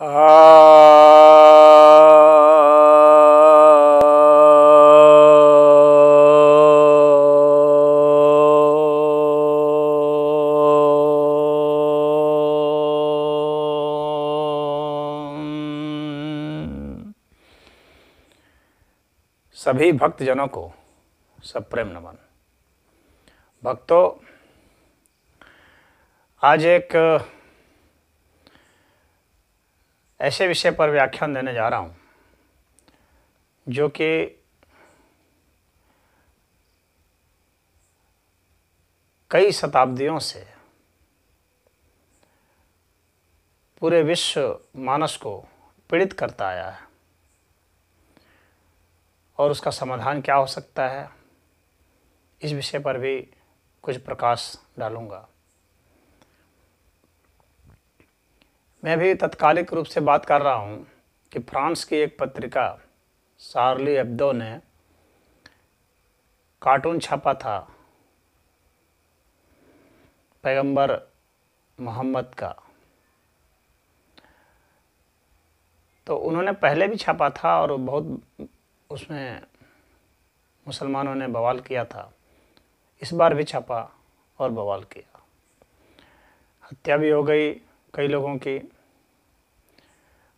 सभी भक्तजनों को सब प्रेम नमन। भक्तों आज एक ऐसे विषय पर व्याख्यान देने जा रहा हूँ, जो कि कई शताब्दियों से पूरे विश्व मानस को पीड़ित करता आया है। और उसका समाधान क्या हो सकता है, इस विषय पर भी कुछ प्रकाश डालूँगा। मैं भी तत्कालिक रूप से बात कर रहा हूँ कि फ्रांस की एक पत्रिका सार्ली एब्दो ने कार्टून छापा था पैगंबर मोहम्मद का। तो उन्होंने पहले भी छापा था और बहुत उसमें मुसलमानों ने बवाल किया था। इस बार भी छापा और बवाल किया। हत्या भी हो गई कई लोगों की।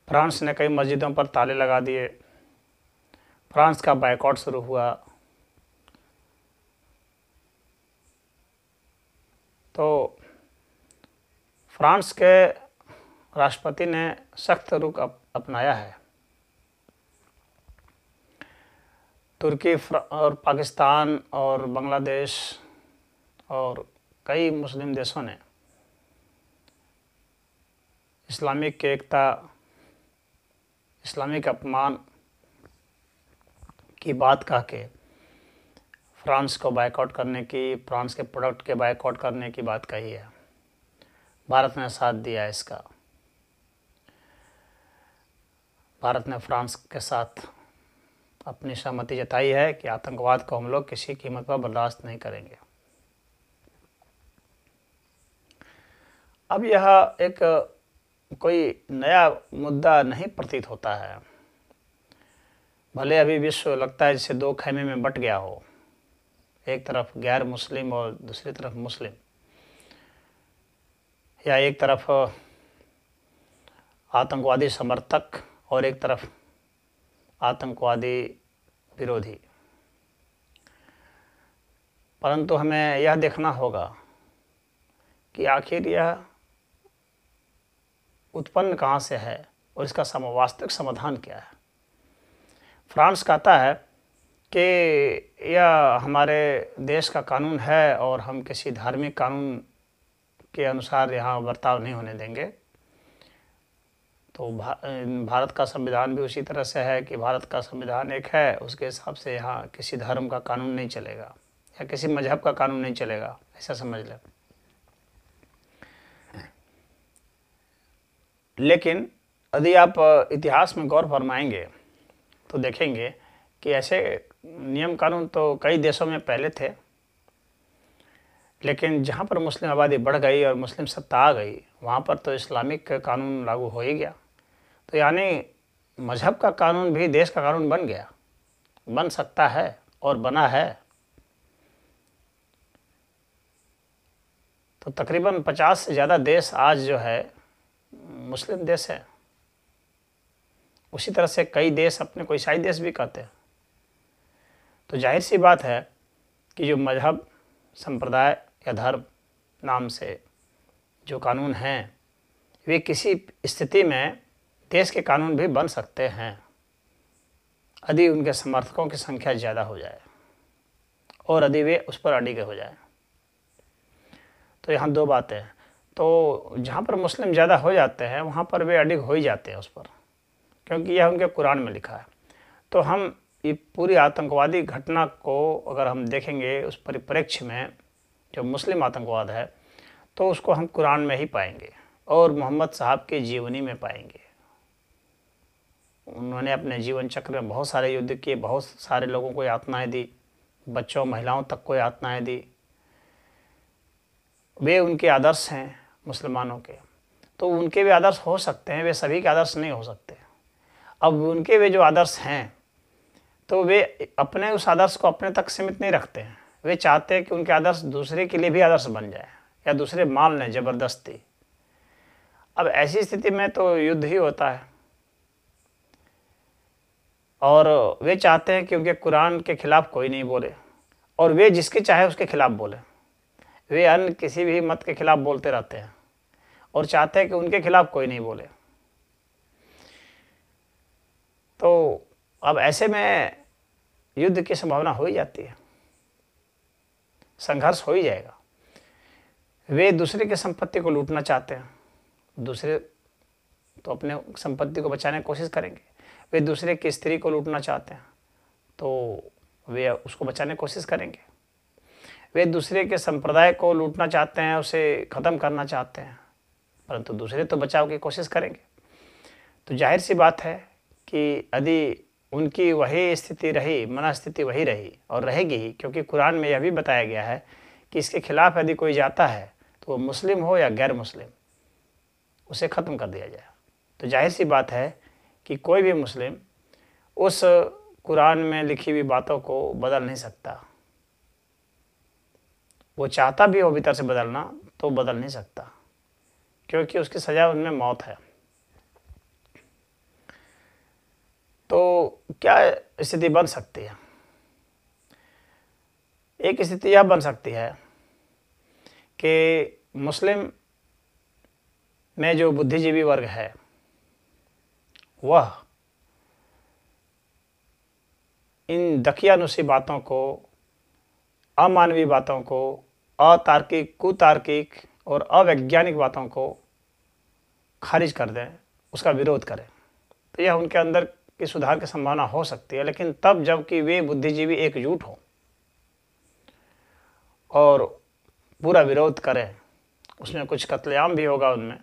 फ्रांस ने कई मस्जिदों पर ताले लगा दिए। फ्रांस का बाइकआउट शुरू हुआ। तो फ्रांस के राष्ट्रपति ने सख्त रुख अप, अपनाया है। तुर्की और पाकिस्तान और बांग्लादेश और कई मुस्लिम देशों ने इस्लामिक एकता, इस्लामिक अपमान की बात कह के, फ्रांस को बाइकआउट करने की, फ्रांस के प्रोडक्ट के बाइकआउट करने की बात कही है। भारत ने साथ दिया इसका। भारत ने फ्रांस के साथ अपनी सहमति जताई है कि आतंकवाद को हम लोग किसी कीमत पर बर्दाश्त नहीं करेंगे। अब यह एक कोई नया मुद्दा नहीं प्रतीत होता है। भले अभी विश्व लगता है जैसे दो खेमे में बट गया हो, एक तरफ़ गैर मुस्लिम और दूसरी तरफ़ मुस्लिम। या एक तरफ़ आतंकवादी समर्थक और एक तरफ़ आतंकवादी विरोधी। परंतु हमें यह देखना होगा कि आखिर यह उत्पन्न कहाँ से है और इसका सम वास्तविक समाधान क्या है? फ्रांस कहता है कि यह हमारे देश का कानून है और हम किसी धार्मिक कानून के अनुसार यहाँ बर्ताव नहीं होने देंगे। तो भा, भारत का संविधान भी उसी तरह से है कि भारत का संविधान एक है उसके हिसाब से यहाँ किसी धर्म का कानून नहीं चलेगा या किसी मज़हब का कानून नहीं चलेगा। ऐसा समझ लें। लेकिन यदि आप इतिहास में गौर फरमाएँगे तो देखेंगे कि ऐसे नियम कानून तो कई देशों में पहले थे, लेकिन जहाँ पर मुस्लिम आबादी बढ़ गई और मुस्लिम सत्ता आ गई, वहाँ पर तो इस्लामिक कानून लागू हो ही गया। तो यानी मज़हब का कानून भी देश का कानून बन गया, बन सकता है और बना है। तो तकरीबन 50 से ज़्यादा देश आज जो है मुस्लिम देश है। उसी तरह से कई देश अपने को ईसाई देश भी कहते हैं। तो ज़ाहिर सी बात है कि जो मज़हब, संप्रदाय या धर्म नाम से जो कानून हैं, वे किसी स्थिति में देश के कानून भी बन सकते हैं। यदि उनके समर्थकों की संख्या ज़्यादा हो जाए और यदि वे उस पर अडिगे हो जाए। तो यहाँ दो बातें हैं। तो जहाँ पर मुस्लिम ज़्यादा हो जाते हैं, वहाँ पर वे अडिग हो ही जाते हैं उस पर, क्योंकि यह उनके कुरान में लिखा है। तो हम ये पूरी आतंकवादी घटना को अगर हम देखेंगे उस परिप्रेक्ष्य में जो मुस्लिम आतंकवाद है तो उसको हम कुरान में ही पाएँगे और मोहम्मद साहब के जीवनी में पाएँगे। उन्होंने अपने जीवन चक्र में बहुत सारे युद्ध किए, बहुत सारे लोगों को यातनाएँ दी, बच्चों, महिलाओं तक को यातनाएँ दी। वे उनके आदर्श हैं मुसलमानों के। तो उनके भी आदर्श हो सकते हैं, वे सभी के आदर्श नहीं हो सकते। अब उनके वे जो आदर्श हैं तो वे अपने उस आदर्श को अपने तक सीमित नहीं रखते हैं। वे चाहते हैं कि उनके आदर्श दूसरे के लिए भी आदर्श बन जाए, या दूसरे मान लें, ज़बरदस्ती। अब ऐसी स्थिति में तो युद्ध ही होता है। और वे चाहते हैं कि उनके कुरान के खिलाफ कोई नहीं बोले, और वे जिसके चाहे उसके खिलाफ बोले। वे अन्य किसी भी मत के खिलाफ बोलते रहते हैं और चाहते हैं कि उनके खिलाफ कोई नहीं बोले। तो अब ऐसे में युद्ध की संभावना हो ही जाती है। संघर्ष हो ही जाएगा। वे दूसरे की संपत्ति को लूटना चाहते हैं। दूसरे तो अपने संपत्ति को बचाने की कोशिश करेंगे। वे दूसरे की स्त्री को लूटना चाहते हैं। तो वे उसको बचाने की कोशिश करेंगे। वे दूसरे के संप्रदाय को लूटना चाहते हैं, उसे ख़त्म करना चाहते हैं। परंतु दूसरे तो बचाव की कोशिश करेंगे। तो ज़ाहिर सी बात है कि यदि उनकी वही स्थिति रही मना स्थिति वही रही और रहेगी ही, क्योंकि कुरान में यह भी बताया गया है कि इसके खिलाफ यदि कोई जाता है तो वो मुस्लिम हो या गैर मुस्लिम, उसे ख़त्म कर दिया जाए। तो ज़ाहिर सी बात है कि कोई भी मुस्लिम उस कुरान में लिखी हुई बातों को बदल नहीं सकता। वो चाहता भी हो भीतर से बदलना तो बदल नहीं सकता। क्योंकि उसकी सज़ा उनमें मौत है। तो क्या स्थिति बन सकती है? एक स्थिति यह बन सकती है कि मुस्लिम में जो बुद्धिजीवी वर्ग है, वह इन दकियानुसी बातों को अमानवीय बातों को, अतार्किक, कुतार्किक और अवैज्ञानिक बातों को खारिज कर दें, उसका विरोध करें। तो यह उनके अंदर की सुधार की संभावना हो सकती है, लेकिन तब जबकि वे बुद्धिजीवी एकजुट हों और पूरा विरोध करें, उसमें कुछ कत्लेआम भी होगा उनमें।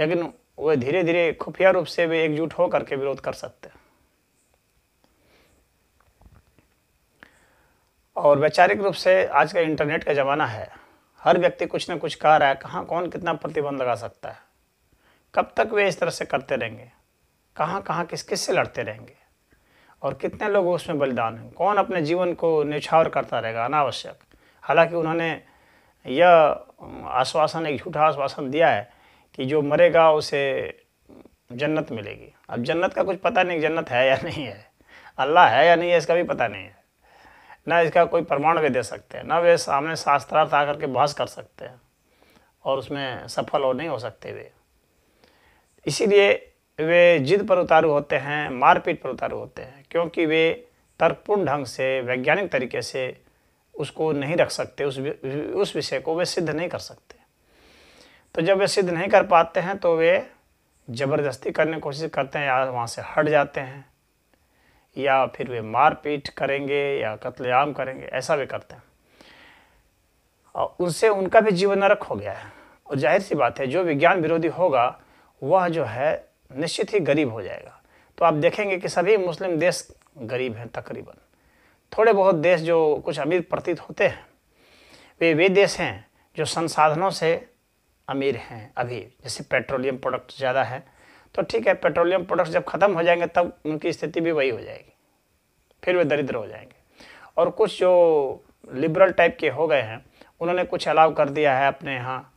लेकिन वे धीरे धीरे खुफिया रूप से वे एकजुट होकर के विरोध कर सकते हैं। और वैचारिक रूप से आज का इंटरनेट का ज़माना है। हर व्यक्ति कुछ ना कुछ कह रहा है, कहाँ कौन कितना प्रतिबंध लगा सकता है? कब तक वे इस तरह से करते रहेंगे? कहाँ कहाँ, किस किस से लड़ते रहेंगे? और कितने लोग उसमें बलिदान हैं? कौन अपने जीवन को निछावर करता रहेगा अनावश्यक? हालाँकि उन्होंने यह आश्वासन, एक झूठा आश्वासन दिया है कि जो मरेगा उसे जन्नत मिलेगी। अब जन्नत का कुछ पता नहीं, जन्नत है या नहीं है? अल्लाह है या नहीं है, इसका भी पता नहीं है। ना इसका कोई प्रमाण वे दे सकते हैं, ना वे सामने शास्त्रार्थ आकर के बहस कर सकते हैं और उसमें सफल और नहीं हो सकते वे। इसीलिए वे जिद पर उतारू होते हैं, मारपीट पर उतारू होते हैं, क्योंकि वे तर्कपूर्ण ढंग से, वैज्ञानिक तरीके से उसको नहीं रख सकते, उस उस विषय को वे सिद्ध नहीं कर सकते। तो जब वे सिद्ध नहीं कर पाते हैं तो वे ज़बरदस्ती करने की कोशिश करते हैं, या वहाँ से हट जाते हैं। या फिर वे मारपीट करेंगे या कत्लेआम करेंगे, ऐसा वे करते हैं। और उनसे उनका भी जीवन नरक हो गया है। और ज़ाहिर सी बात है, जो विज्ञान विरोधी होगा, वह जो है, निश्चित ही गरीब हो जाएगा। तो आप देखेंगे कि सभी मुस्लिम देश गरीब हैं, तकरीबन। थोड़े बहुत देश जो कुछ अमीर प्रतीत होते हैं, वे वे देश हैं जो संसाधनों से अमीर हैं अभी। जैसे पेट्रोलियम प्रोडक्ट ज़्यादा है तो ठीक है, पेट्रोलियम प्रोडक्ट्स जब ख़त्म हो जाएँगे, तब उनकी स्थिति भी वही हो जाएगी। फिर वे दरिद्र हो जाएँगे। और कुछ जो लिबरल टाइप के हो गए हैं, उन्होंने कुछ अलाव कर दिया है अपने यहाँ।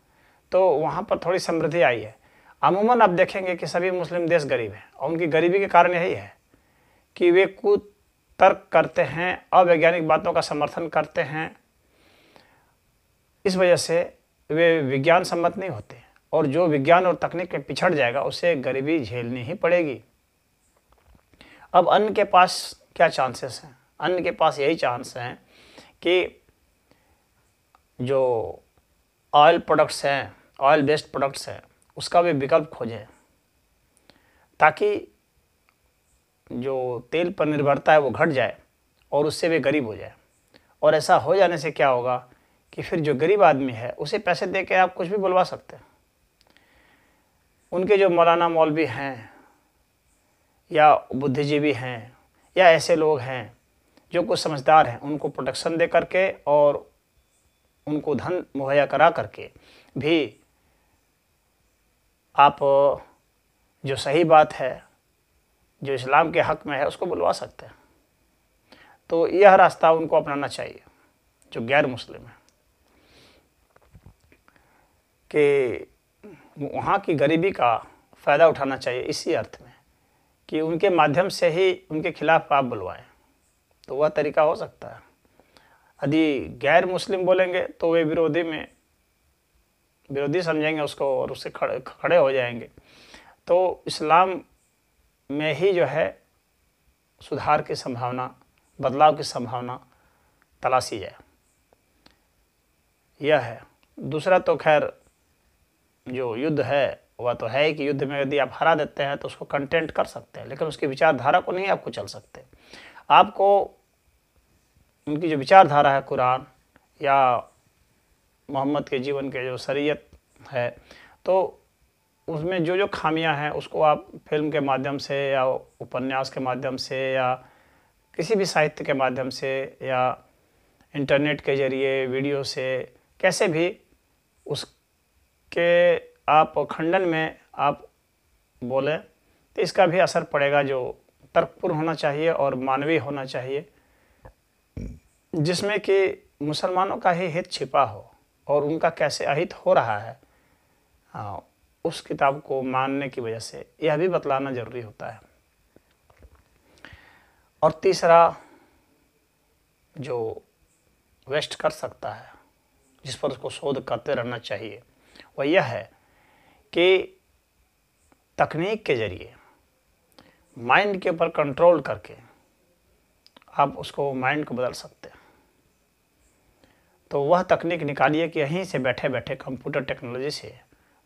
तो वहाँ पर थोड़ी समृद्धि आई है। अमूमन आप देखेंगे कि सभी मुस्लिम देश गरीब हैं, और उनकी गरीबी के कारण यही है कि वे कुतर्क करते हैं, अवैज्ञानिक बातों का समर्थन करते हैं। इस वजह से वे विज्ञान सम्मत नहीं होते। और जो विज्ञान और तकनीक में पिछड़ जाएगा, उसे गरीबी झेलनी ही पड़ेगी। अब अन्न के पास क्या चांसेस हैं? अन्न के पास यही चांस हैं कि जो ऑयल प्रोडक्ट्स हैं ऑयल बेस्ड प्रोडक्ट्स हैं, उसका भी विकल्प खोजें। ताकि जो तेल पर निर्भरता है वो घट जाए और उससे वे गरीब हो जाए। और ऐसा हो जाने से क्या होगा कि फिर जो गरीब आदमी है, उसे पैसे दे के आप कुछ भी बुलवा सकते हैं। उनके जो मौलाना मौलवी हैं, या बुद्धिजीवी हैं, या ऐसे लोग हैं, जो कुछ समझदार हैं, उनको प्रोटेक्शन दे करके और उनको धन मुहैया करा करके भी आप, जो सही बात है, जो इस्लाम के हक में है, उसको बुलवा सकते हैं। तो यह रास्ता उनको अपनाना चाहिए, जो गैर मुस्लिम है। कि वहाँ की गरीबी का फ़ायदा उठाना चाहिए इसी अर्थ में कि उनके माध्यम से ही उनके खिलाफ आप बुलवाएँ। तो वह तरीका हो सकता है। यदि गैर मुस्लिम बोलेंगे तो वे विरोधी में विरोधी समझेंगे उसको और उससे खड़े खड़े हो जाएँगे। तो इस्लाम में ही जो है सुधार की संभावना, बदलाव की संभावना तलाशी जाए। यह है। दूसरा तो खैर जो युद्ध है, वह तो है कि युद्ध में यदि आप हरा देते हैं तो उसको कंटेंट कर सकते हैं, लेकिन उसकी विचारधारा को नहीं आपको चल सकते। आपको उनकी जो विचारधारा है, कुरान या मोहम्मद के जीवन के जो शरीयत है तो उसमें जो जो खामियाँ हैं, उसको आप फ़िल्म के माध्यम से या उपन्यास के माध्यम से या किसी भी साहित्य के माध्यम से या इंटरनेट के ज़रिए वीडियो से, कैसे भी उसके आप खंडन में आप बोलें तो इसका भी असर पड़ेगा जो तर्कपूर्ण होना चाहिए और मानवीय होना चाहिए। जिसमें कि मुसलमानों का ही हित छिपा हो और उनका कैसे अहित हो रहा हाँ, उस किताब को मानने की वजह से यह भी बतलाना ज़रूरी होता है। और तीसरा जो वेस्ट कर सकता है जिस पर उसको शोध करते रहना चाहिए। वह यह है कि तकनीक के ज़रिए माइंड के ऊपर कंट्रोल करके आप उसको माइंड को बदल सकते हैं। तो वह तकनीक निकालिए कि यहीं से बैठे बैठे कंप्यूटर टेक्नोलॉजी से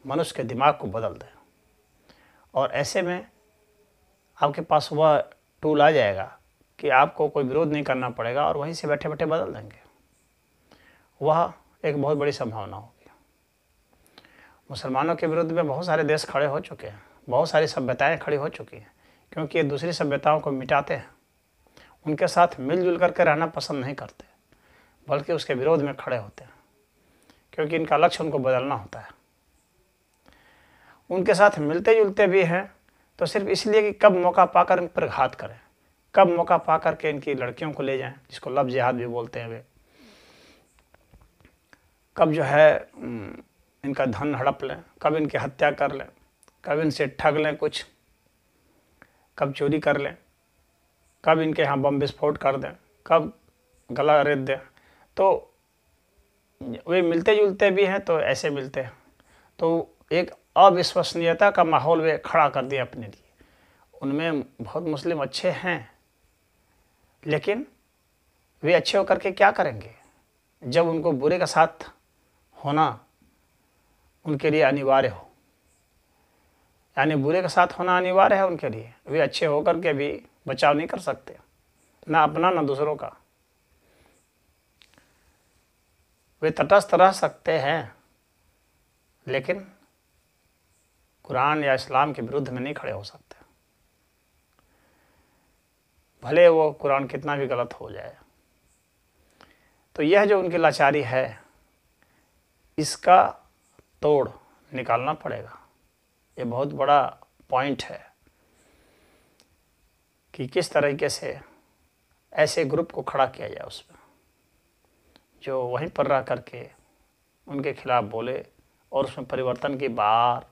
मनुष्य के दिमाग को बदल दें। और ऐसे में आपके पास वह टूल आ जाएगा कि आपको कोई विरोध नहीं करना पड़ेगा और वहीं से बैठे बैठे बदल देंगे। वह एक बहुत बड़ी संभावना होगी। मुसलमानों के विरुद्ध में बहुत सारे देश खड़े हो चुके हैं। बहुत सारी सभ्यताएँ खड़ी हो चुकी हैं, क्योंकि ये दूसरी सभ्यताओं को मिटाते हैं। उनके साथ मिलजुल करके रहना पसंद नहीं करते, बल्कि उसके विरोध में खड़े होते हैं, क्योंकि इनका लक्ष्य उनको बदलना होता है। उनके साथ मिलते जुलते भी हैं तो सिर्फ़ इसलिए कि कब मौका पाकर इन पर घात करें, कब मौका पा करके इनकी लड़कियों को ले जाएँ, जिसको लब जिहाद भी बोलते हैं वे। कब जो है इनका धन हड़प लें, कब इनकी हत्या कर लें, कब इनसे ठग लें कुछ, कब चोरी कर लें, कब इनके यहाँ बम विस्फोट कर दें, कब गला रेत दें। तो वे मिलते जुलते भी हैं तो ऐसे मिलते हैं। तो एक अविश्वसनीयता का माहौल वे खड़ा कर दिया अपने लिए। उनमें बहुत मुस्लिम अच्छे हैं, लेकिन वे अच्छे होकर के क्या करेंगे? जब उनको बुरे का साथ होना उनके लिए अनिवार्य हो। यानी बुरे के साथ होना अनिवार्य है उनके लिए। वे अच्छे होकर के भी बचाव नहीं कर सकते। ना अपना, ना दूसरों का। वे तटस्थ रह सकते हैं, लेकिन कुरान या इस्लाम के विरुद्ध में नहीं खड़े हो सकते। भले वो कुरान कितना भी गलत हो जाए। तो यह जो उनकी लाचारी है, इसका तोड़ निकालना पड़ेगा। ये बहुत बड़ा पॉइंट है कि किस तरीके से ऐसे ग्रुप को खड़ा किया जाए उसमें, जो वहीं पर रह करके उनके खिलाफ बोले और उसमें परिवर्तन की बार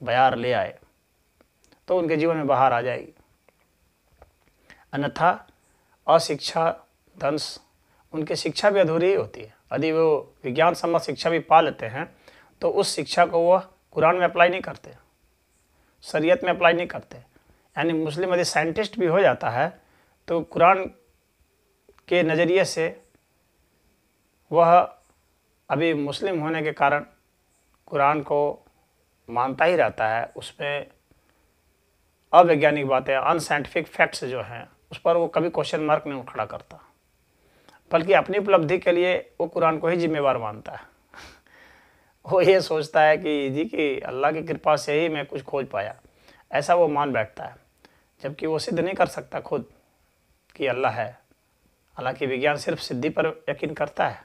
बयार ले आए तो उनके जीवन में बाहर आ जाएगी। अन्यथा अशिक्षा दंश, उनकी शिक्षा भी अधूरी ही होती है। यदि वो विज्ञान सम्मत शिक्षा भी पा लेते हैं तो उस शिक्षा को वह कुरान में अप्लाई नहीं करते। शरीयत में अप्लाई नहीं करते। यानी मुस्लिम यदि साइंटिस्ट भी हो जाता है तो कुरान के नज़रिए से वह अभी मुस्लिम होने के कारण कुरान को मानता ही रहता है। उसमें अवैज्ञानिक बातें अनसाइंटिफिक फैक्ट्स जो हैं, उस पर वो कभी क्वेश्चन मार्क नहीं खड़ा करता। बल्कि अपनी उपलब्धि के लिए वो कुरान को ही जिम्मेवार मानता है। वो ये सोचता है कि जी कि अल्लाह की कृपा से ही मैं कुछ खोज पाया। ऐसा वो मान बैठता है, जबकि वो सिद्ध नहीं कर सकता खुद कि अल्लाह है। हालाँकि विज्ञान सिर्फ़ सिद्धि पर यकीन करता है।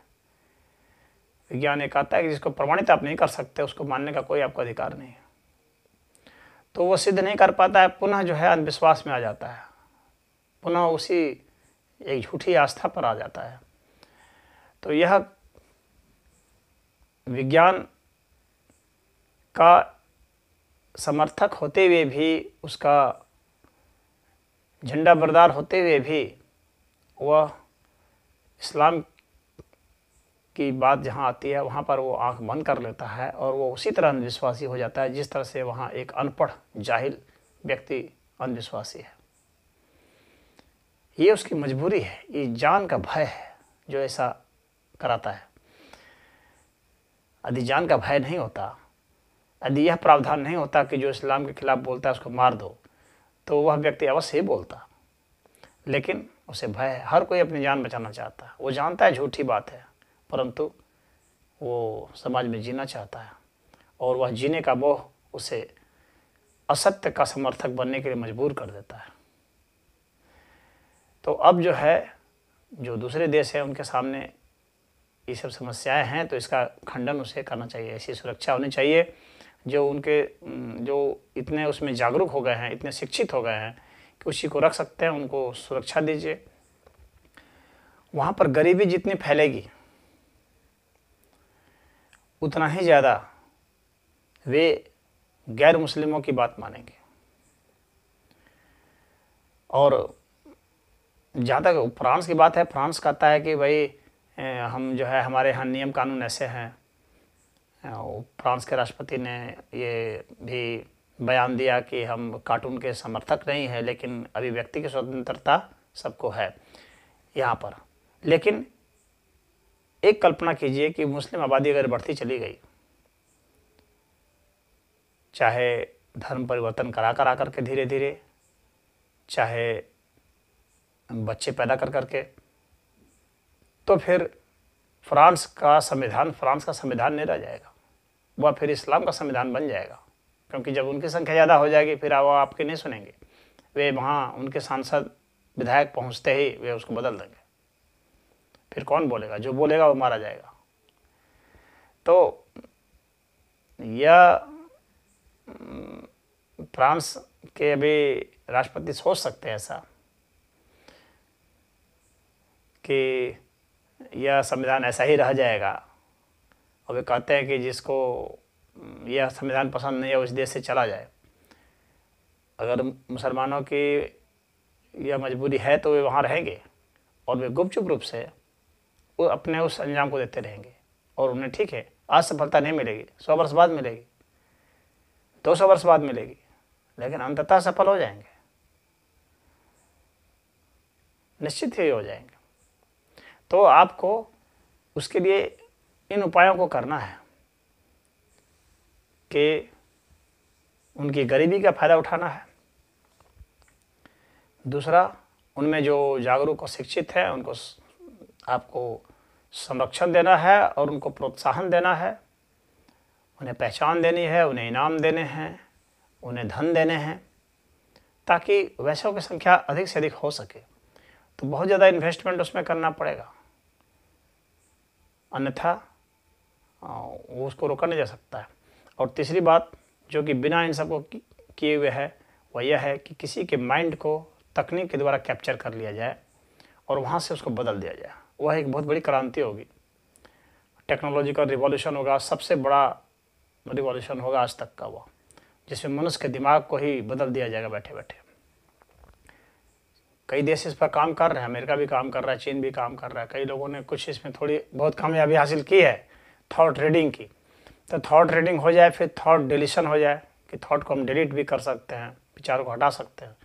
विज्ञान एक कहता है कि जिसको प्रमाणित आप नहीं कर सकते, उसको मानने का कोई आपको अधिकार नहीं है। तो वो सिद्ध नहीं कर पाता है, पुनः जो है अंधविश्वास में आ जाता है। पुनः उसी एक झूठी आस्था पर आ जाता है। तो यह विज्ञान का समर्थक होते हुए भी, उसका झंडा बरदार होते हुए भी, वह इस्लाम की बात जहाँ आती है, वहाँ पर वो आँख बंद कर लेता है और वो उसी तरह अंधविश्वासी हो जाता है, जिस तरह से वहाँ एक अनपढ़, जाहिल व्यक्ति अंधविश्वासी है। ये उसकी मजबूरी है, ये जान का भय है जो ऐसा कराता है। यदि जान का भय नहीं होता। यदि यह प्रावधान नहीं होता कि जो इस्लाम के खिलाफ बोलता है उसको मार दो तो वह व्यक्ति अवश्य ही बोलता। लेकिन उसे भय है हर कोई अपनी जान बचाना चाहता है। वो जानता है झूठी बात है, परंतु वो समाज में जीना चाहता है और वह जीने का मोह उसे असत्य का समर्थक बनने के लिए मजबूर कर देता है। तो अब जो है, जो दूसरे देश हैं, उनके सामने ये सब समस्याएँ हैं तो इसका खंडन उसे करना चाहिए। ऐसी सुरक्षा होनी चाहिए जो उनके, जो इतने उसमें जागरूक हो गए हैं, इतने शिक्षित हो गए हैं कि उसी को रख सकते हैं, उनको सुरक्षा दीजिए। वहाँ पर गरीबी जितनी फैलेगी, उतना ही ज़्यादा वे गैर मुस्लिमों की बात मानेंगे। और जहाँ तक फ्रांस की बात है, फ्रांस कहता है कि भाई हम जो है, हमारे यहाँ नियम कानून ऐसे हैं। फ्रांस के राष्ट्रपति ने ये भी बयान दिया कि हम कार्टून के समर्थक नहीं हैं, लेकिन अभिव्यक्ति की स्वतंत्रता सबको है यहाँ पर। लेकिन एक कल्पना कीजिए कि मुस्लिम आबादी अगर बढ़ती चली गई, चाहे धर्म परिवर्तन करा करा करके धीरे धीरे चाहे बच्चे पैदा कर करके तो फिर फ्रांस का संविधान, फ्रांस का संविधान नहीं रह जाएगा। वह फिर इस्लाम का संविधान बन जाएगा। क्योंकि जब उनकी संख्या ज़्यादा हो जाएगी, फिर वो आपके नहीं सुनेंगे। वे वहाँ उनके सांसद, विधायक पहुँचते ही वे उसको बदल देंगे। फिर कौन बोलेगा? जो बोलेगा वो मारा जाएगा। तो यह फ्रांस के अभी राष्ट्रपति सोच सकते हैं ऐसा कि यह संविधान ऐसा ही रह जाएगा। और वे कहते हैं कि जिसको, यह संविधान पसंद नहीं है उस देश से चला जाए। अगर मुसलमानों की यह मजबूरी है तो वे वहाँ रहेंगे। और वे गुपचुप रूप से वो अपने उस अंजाम को देते रहेंगे। और उन्हें ठीक है, आज सफलता नहीं मिलेगी, सौ वर्ष बाद मिलेगी, दो सौ वर्ष बाद मिलेगी, लेकिन अंततः सफल हो जाएँगे। निश्चित ही हो जाएँगे। तो आपको उसके लिए इन उपायों को करना है कि उनकी गरीबी का फ़ायदा उठाना है। दूसरा, उनमें जो जागरूक और शिक्षित हैं, उनको आपको संरक्षण देना है और उनको प्रोत्साहन देना है। उन्हें पहचान देनी है, उन्हें इनाम देने हैं, उन्हें धन देने हैं, ताकि वैसों की संख्या अधिक से अधिक हो सके। तो बहुत ज़्यादा इन्वेस्टमेंट उसमें करना पड़ेगा। अन्यथा उसको रोका नहीं जा सकता है। और तीसरी बात, जो कि बिना इन सबको किए हुए है, वह यह है कि किसी के माइंड को तकनीक के द्वारा कैप्चर कर लिया जाए और वहाँ से उसको बदल दिया जाए। वह एक बहुत बड़ी क्रांति होगी। टेक्नोलॉजी का रिवॉल्यूशन होगा, सबसे बड़ा रिवॉल्यूशन होगा आज तक का वो, जिसमें मनुष्य के दिमाग को ही बदल दिया जाएगा बैठे बैठे कई देश इस पर काम कर रहे हैं, अमेरिका भी काम कर रहा है, चीन भी काम कर रहा है। कई लोगों ने कुछ इसमें थोड़ी बहुत कामयाबी हासिल की है थॉट रीडिंग की। तो थॉट रीडिंग हो जाए, फिर थॉट डिलीशन हो जाए, कि थॉट को हम डिलीट भी कर सकते हैं, विचारों को हटा सकते हैं।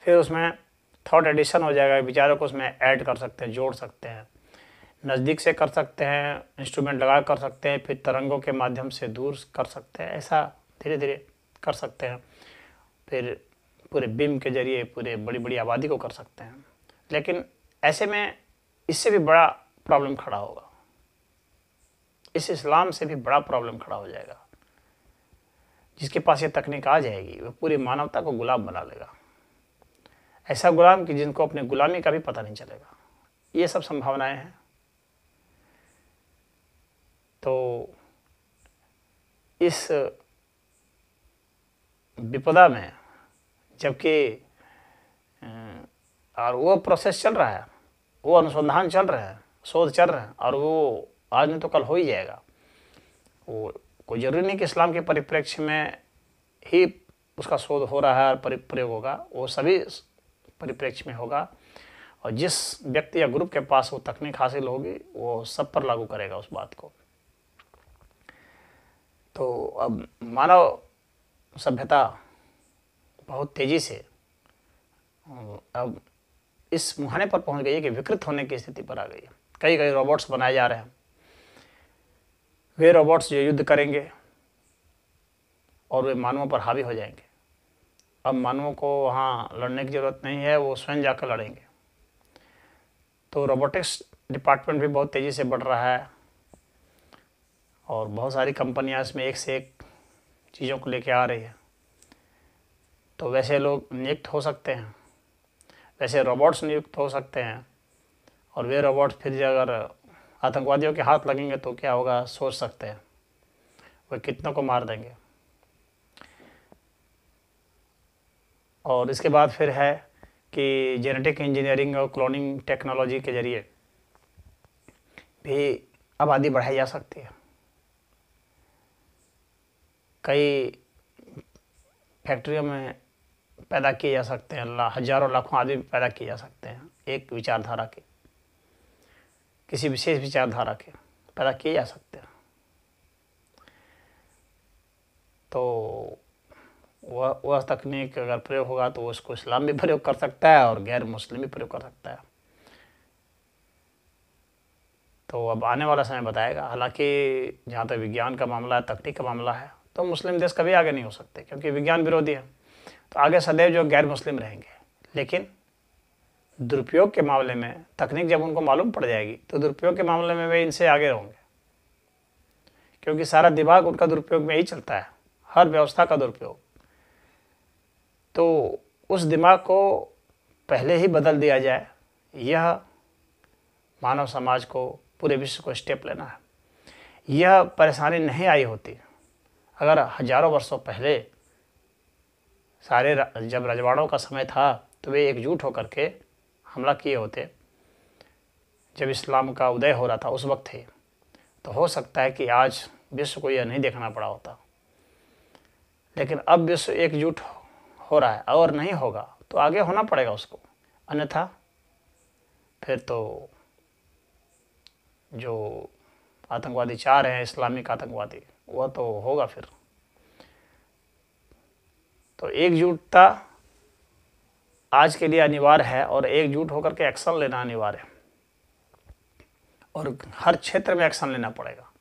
फिर उसमें थॉट एडिशन हो जाएगा, विचारों को उसमें ऐड कर सकते हैं, जोड़ सकते हैं। नज़दीक से कर सकते हैं इंस्ट्रूमेंट लगा कर सकते हैं, फिर तरंगों के माध्यम से दूर कर सकते हैं, ऐसा धीरे धीरे कर सकते हैं। फिर पूरे बिम के ज़रिए पूरे बड़ी बड़ी आबादी को कर सकते हैं। लेकिन ऐसे में इससे भी बड़ा प्रॉब्लम खड़ा होगा। इस इस्लाम से भी बड़ा प्रॉब्लम खड़ा हो जाएगा। जिसके पास ये तकनीक आ जाएगी वह पूरी मानवता को गुलाम बना लेगा। ऐसा गुलाम कि जिनको अपने गुलामी का भी पता नहीं चलेगा। ये सब संभावनाएँ हैं। तो इस विपदा में जबकि और वो प्रोसेस चल रहा है, वो अनुसंधान चल रहा है, शोध चल रहा है, और वो आज नहीं तो कल हो ही जाएगा। वो कोई ज़रूरी नहीं कि इस्लाम के परिप्रेक्ष्य में ही उसका शोध हो रहा है और प्रयोग होगा, वो सभी परिप्रेक्ष्य में होगा, और जिस व्यक्ति या ग्रुप के पास वो तकनीक हासिल होगी, वो सब पर लागू करेगा उस बात को। तो अब मानव सभ्यता बहुत तेज़ी से अब इस मुहाने पर पहुँच गई है कि विकृत होने की स्थिति पर आ गई है। कई कई रोबोट्स बनाए जा रहे हैं। वे रोबोट्स जो युद्ध करेंगे और वे मानवों पर हावी हो जाएँगे। अब मानवों को वहाँ लड़ने की ज़रूरत नहीं है, वो स्वयं जाकर लड़ेंगे। तो रोबोटिक्स डिपार्टमेंट भी बहुत तेज़ी से बढ़ रहा है और बहुत सारी कंपनियाँ इसमें एक से एक चीज़ों को लेके आ रही है। तो वैसे लोग नियुक्त हो सकते हैं। वैसे रोबोट्स नियुक्त हो सकते हैं। और वे रोबोट्स फिर अगर आतंकवादियों के हाथ लगेंगे तो क्या होगा? सोच सकते हैं। वे कितनों को मार देंगे? और इसके बाद फिर है कि जेनेटिक इंजीनियरिंग और क्लोनिंग टेक्नोलॉजी के ज़रिए भी आबादी बढ़ाई जा सकती है। कई फैक्ट्रियों में पैदा किए जा सकते हैं, अल्लाह, हज़ारों लाखों आदमी पैदा किए जा सकते हैं, एक विचारधारा के, किसी विशेष विचारधारा के पैदा किए जा सकते हैं। तो वह वह तकनीक अगर प्रयोग होगा तो उसको इस्लाम भी प्रयोग कर सकता है और गैर मुस्लिम भी प्रयोग कर सकता है। तो अब आने वाला समय बताएगा, हालाँकि जहाँ तक विज्ञान का मामला है, तकनीक का मामला है तो मुस्लिम देश कभी आगे नहीं हो सकते, क्योंकि विज्ञान विरोधी है। तो आगे सदैव जो गैर मुस्लिम रहेंगे। लेकिन दुरुपयोग के मामले में तकनीक जब उनको मालूम पड़ जाएगी तो दुरुपयोग के मामले में वे इनसे आगे रहेंगे क्योंकि सारा दिमाग उनका दुरुपयोग में ही चलता है, हर व्यवस्था का दुरुपयोग। तो उस दिमाग को पहले ही बदल दिया जाए, यह मानव समाज को, पूरे विश्व को स्टेप लेना है। यह परेशानी नहीं आई होती। अगर हज़ारों वर्षों पहले सारे जब रजवाड़ों का समय था तो वे एकजुट होकर के हमला किए होते। जब इस्लाम का उदय हो रहा था, उस वक्त थे। तो हो सकता है कि आज विश्व को यह नहीं देखना पड़ा होता। लेकिन अब विश्व एकजुट हो रहा है, और नहीं होगा तो आगे होना पड़ेगा उसको। अन्यथा फिर तो जो आतंकवादी चाह रहे हैं, इस्लामिक आतंकवादी, वह तो होगा फिर। तो एकजुटता आज के लिए अनिवार्य है और एकजुट होकर के एक्शन लेना अनिवार्य है। और हर क्षेत्र में एक्शन लेना पड़ेगा।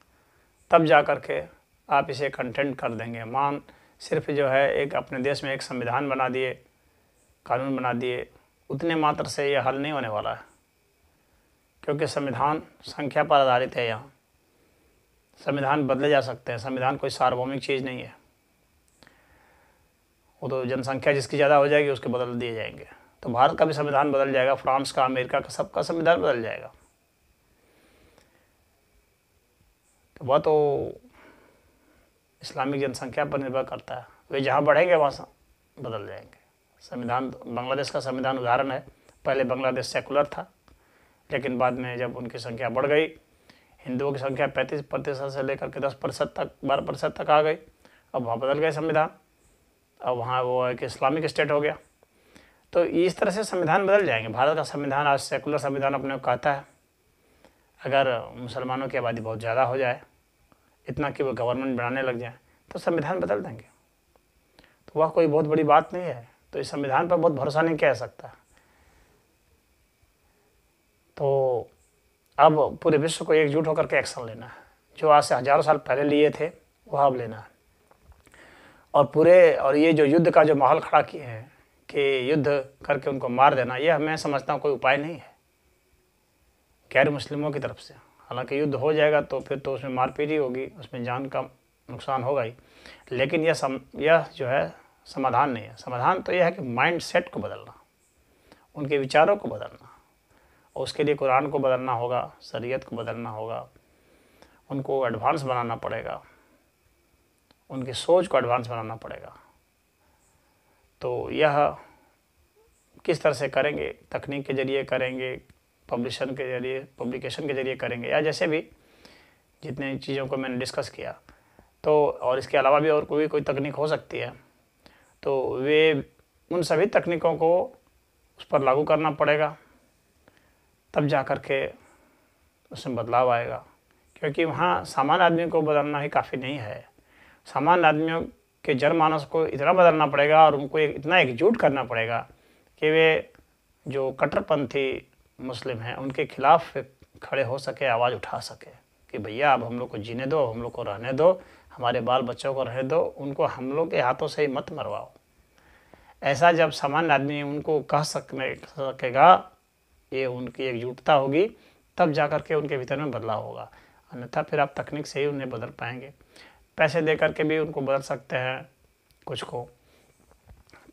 तब जा कर के आप इसे कंटेंट कर देंगे। मान, सिर्फ़ जो है एक अपने देश में एक संविधान बना दिए, कानून बना दिए, उतने मात्र से यह हल नहीं होने वाला है। क्योंकि संविधान संख्या पर आधारित है यहाँ। संविधान बदले जा सकते हैं। संविधान कोई सार्वभौमिक चीज़ नहीं है। वो तो जनसंख्या जिसकी ज़्यादा हो जाएगी, उसके बदल दिए जाएँगे। तो भारत का भी संविधान बदल जाएगा, फ्रांस का, अमेरिका का, सबका संविधान बदल जाएगा। तो वह तो इस्लामिक जनसंख्या पर निर्भर करता है। वे जहाँ बढ़ेंगे, वहाँ बदल जाएँगे। संविधान, बांग्लादेश का संविधान उदाहरण है। पहले बांग्लादेश सेकुलर था, लेकिन बाद में जब उनकी संख्या बढ़ गई, हिंदुओं की संख्या पैंतीस प्रतिशत से लेकर के दस प्रतिशत तक, बारह प्रतिशत तक आ गई, अब वहाँ बदल गए संविधान। अब वहाँ वो एक इस्लामिक स्टेट हो गया। तो इस तरह से संविधान बदल जाएँगे। भारत का संविधान आज सेकुलर संविधान अपने को कहता है। अगर मुसलमानों की आबादी बहुत ज़्यादा हो जाए, इतना कि वो गवर्नमेंट बनाने लग जाए तो संविधान बदल देंगे। तो वह कोई बहुत बड़ी बात नहीं है। तो इस संविधान पर बहुत भरोसा नहीं किया सकता। तो अब पूरे विश्व को एकजुट होकर के एक्शन लेना है। जो आज से हज़ारों साल पहले लिए थे वह अब लेना है। और पूरे, और ये जो युद्ध का जो माहौल खड़ा किए हैं कि युद्ध करके उनको मार देना यह मैं समझता हूँ कोई उपाय नहीं है। गैर मुस्लिमों की तरफ़ से। हालाँकि युद्ध हो जाएगा तो फिर तो उसमें मारपीट ही होगी, उसमें जान का नुकसान होगा ही। लेकिन यह सम, यह जो है समाधान नहीं है। समाधान तो यह है कि माइंड सेट को बदलना, उनके विचारों को बदलना, और उसके लिए कुरान को बदलना होगा, शरीयत को बदलना होगा, उनको एडवांस बनाना पड़ेगा। उनकी सोच को एडवांस बनाना पड़ेगा। तो यह किस तरह से करेंगे? तकनीक के ज़रिए करेंगे पब्लिशन के ज़रिए पब्लिकेशन के ज़रिए करेंगे, या जैसे भी जितने चीज़ों को मैंने डिस्कस किया। तो और इसके अलावा भी और कोई कोई तकनीक हो सकती है। तो वे, उन सभी तकनीकों को उस पर लागू करना पड़ेगा। तब जा कर के उसमें बदलाव आएगा। क्योंकि वहाँ सामान्य आदमी को बदलना ही काफ़ी नहीं है। सामान्य आदमियों के जनमानस को इतना बदलना पड़ेगा और उनको इतना एकजुट करना पड़ेगा कि वे जो कट्टरपंथी मुस्लिम हैं, उनके खिलाफ खड़े हो सके, आवाज़ उठा सके कि भैया, अब हम लोग को जीने दो, हम लोग को रहने दो, हमारे बाल बच्चों को रहने दो, उनको हम लोग के हाथों से ही मत मरवाओ। ऐसा जब सामान्य आदमी उनको कह सकने, सकेगा, ये उनकी एकजुटता होगी, तब जा कर के उनके भीतर में बदलाव होगा। अन्यथा फिर आप तकनीक से ही उन्हें बदल पाएँगे। पैसे दे करके भी उनको बदल सकते हैं कुछ को।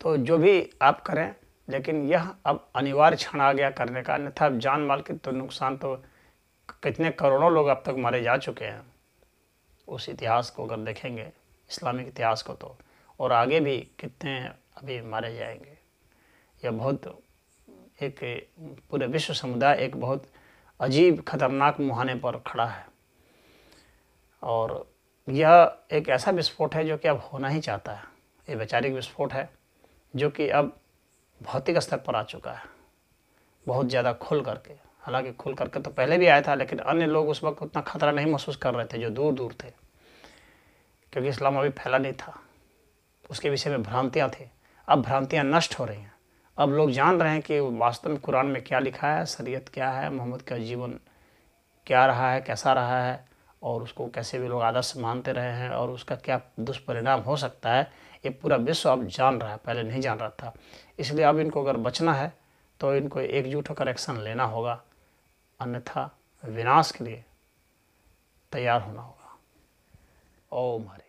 तो जो भी आप करें, लेकिन यह अब अनिवार्य क्षण आ गया करने का, अन्यथा जान माल के तो नुकसान तो कितने करोड़ों लोग अब तक मारे जा चुके हैं। उस इतिहास को अगर देखेंगे, इस्लामिक इतिहास को तो और आगे भी कितने अभी मारे जाएँगे। यह बहुत एक पूरे विश्व समुदाय एक बहुत अजीब, खतरनाक मुहाने पर खड़ा है। और यह एक ऐसा विस्फोट है जो कि अब होना ही चाहता है। ये वैचारिक विस्फोट है, जो कि अब भौतिक स्तर पर आ चुका है। बहुत ज़्यादा खुल करके, हालाँकि खुल करके तो पहले भी आया था, लेकिन अन्य लोग उस वक्त उतना खतरा नहीं महसूस कर रहे थे, जो दूर दूर थे। क्योंकि इस्लाम अभी फैला नहीं था। उसके विषय में भ्रांतियाँ थी। अब भ्रांतियाँ नष्ट हो रही हैं। अब लोग जान रहे हैं कि वास्तव में कुरान में क्या लिखा है, शरीयत क्या है, मोहम्मद का जीवन क्या रहा है, कैसा रहा है और उसको कैसे भी लोग आदर्श मानते रहे हैं और उसका क्या दुष्परिणाम हो सकता है, ये पूरा विश्व अब जान रहा है, पहले नहीं जान रहा था। इसलिए अब इनको अगर बचना है तो इनको एकजुट होकर एक्शन लेना होगा। अन्यथा विनाश के लिए तैयार होना होगा। ओम हरे